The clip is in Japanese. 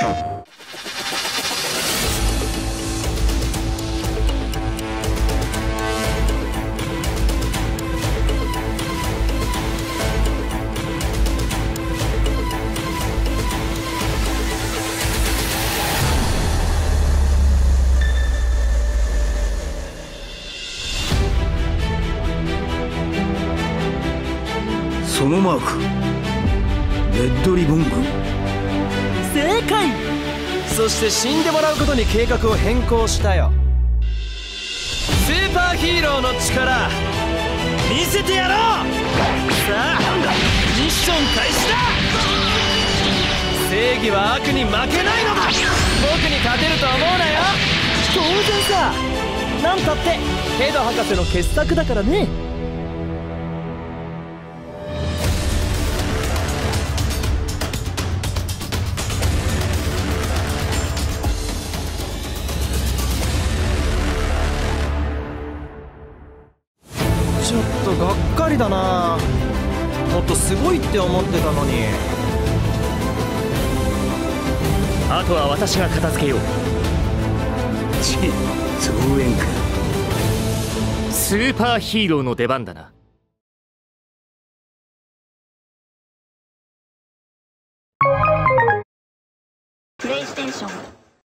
そのマーク。レッドリボン軍。そして死んでもらうことに計画を変更したよ。スーパーヒーローの力見せてやろう。さあミッション開始だ。正義は悪に負けないのだ。僕に勝てると思うなよ。当然さ。なんたってヘド博士の傑作だからね。ちょっとがっかりだな。もっとすごいって思ってたのに。あとは私が片付けよう。ち増援か。スーパーヒーローの出番だな。プレイステーション